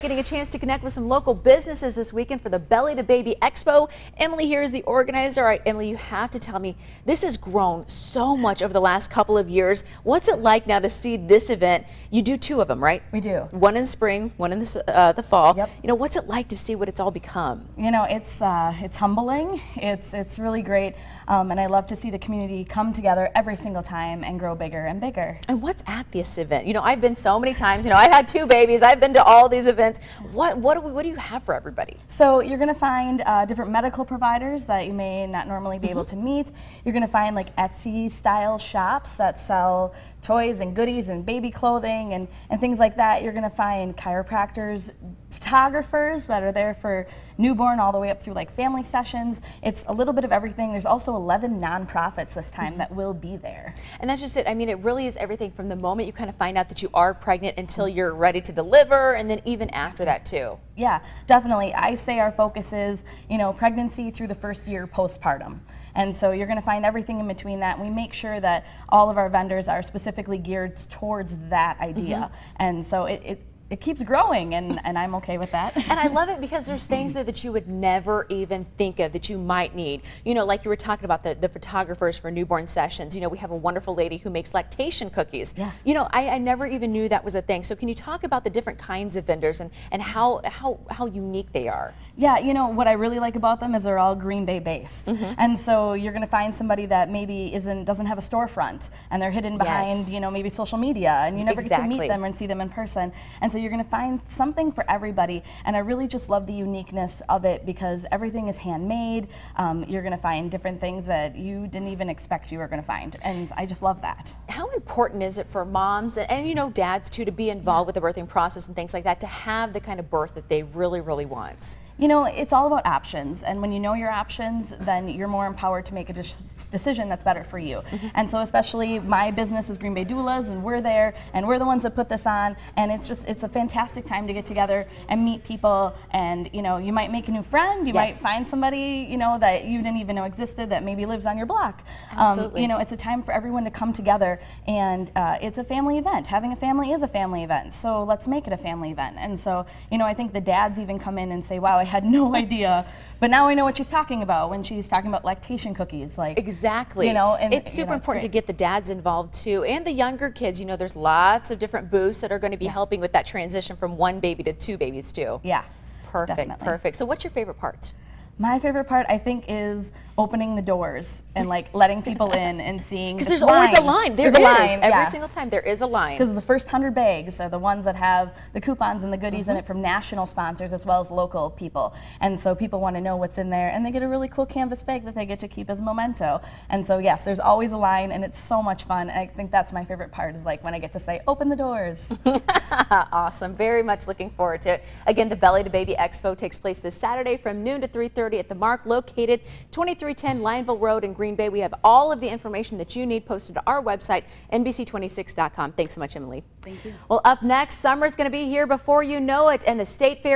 Getting a chance to connect with some local businesses this weekend for the Belly to Baby Expo. Emily here is the organizer. All right, Emily, you have to tell me, this has grown so much over the last couple of years. What's it like now to see this event? You do two of them, right? We do. One in spring, one in the, uh, the fall. Yep. You know, what's it like to see what it's all become? You know, it's uh, it's humbling. It's it's really great, um, and I love to see the community come together every single time and grow bigger and bigger. And what's at this event? You know, I've been so many times. You know, I've had two babies. I've been to all these events events. What what do we, what do you have for everybody? So you're going to find uh, different medical providers that you may not normally be mm -hmm. able to meet. You're going to find like Etsy style shops that sell toys and goodies and baby clothing and, and things like that. You're going to find chiropractors, photographers that are there for newborn all the way up through like family sessions. It's a little bit of everything. There's also 11 nonprofits this time mm -hmm. that will be there. And that's just it. I mean, it really is everything from the moment you kind of find out that you are pregnant until you're ready to deliver and then even after that too. Yeah, definitely. I say our focus is, you know, pregnancy through the first year postpartum. And so you're going to find everything in between that. We make sure that all of our vendors are specifically geared towards that idea. Mm -hmm. And so it, it it keeps growing and, and I'm okay with that. and I love it because there's things that, that you would never even think of that you might need. You know, like you were talking about the, the photographers for newborn sessions. You know, we have a wonderful lady who makes lactation cookies. Yeah. You know, I, I never even knew that was a thing. So can you talk about the different kinds of vendors and, and how, how, how unique they are? Yeah, you know, what I really like about them is they're all Green Bay based. Mm -hmm. And so you're going to find somebody that maybe isn't doesn't have a storefront and they're hidden behind, yes. you know, maybe social media and you never exactly. get to meet them and see them in person. And so you're going to find something for everybody. And I really just love the uniqueness of it because everything is handmade. Um, you're going to find different things that you didn't even expect you were going to find. And I just love that. How important is it for moms and, and you know, dads too to be involved with the birthing process and things like that to have the kind of birth that they really, really want? You know, it's all about options, and when you know your options, then you're more empowered to make a decision that's better for you. Mm -hmm. And so, especially my business is Green Bay Doulas, and we're there, and we're the ones that put this on, and it's just it's a fantastic time to get together and meet people, and you know, you might make a new friend, you yes. might find somebody you know that you didn't even know existed that maybe lives on your block. Absolutely. Um, you know, it's a time for everyone to come together, and uh, it's a family event. Having a family is a family event, so let's make it a family event. And so, you know, I think the dads even come in and say, "Wow." Had no idea. But now I know what she's talking about when she's talking about lactation cookies. Like exactly, you know, and it's super you know, important to get the dads involved too, and the younger kids. You know, there's lots of different booths that are going to be yeah. helping with that transition from one baby to two babies too. Yeah, perfect, definitely. perfect. So, what's your favorite part? My favorite part, I think, is opening the doors and like letting people in and seeing. Because there's line. always a line. There there's is. a line every yeah. single time. There is a line. Because the first hundred bags are the ones that have the coupons and the goodies mm -hmm. in mm-hmm. it from national sponsors as well as local people, and so people want to know what's in there, and they get a really cool canvas bag that they get to keep as a memento. And so yes, there's always a line, and it's so much fun. And I think that's my favorite part is like when I get to say, "Open the doors." awesome. Very much looking forward to it. Again, the Belly to Baby Expo takes place this Saturday from noon to 3:30 at the Mark located 2310 Lineville Road in Green Bay. We have all of the information that you need posted to our website, NBC26.com. Thanks so much, Emily. Thank you. Well, up next, summer's going to be here before you know it, and the State Fair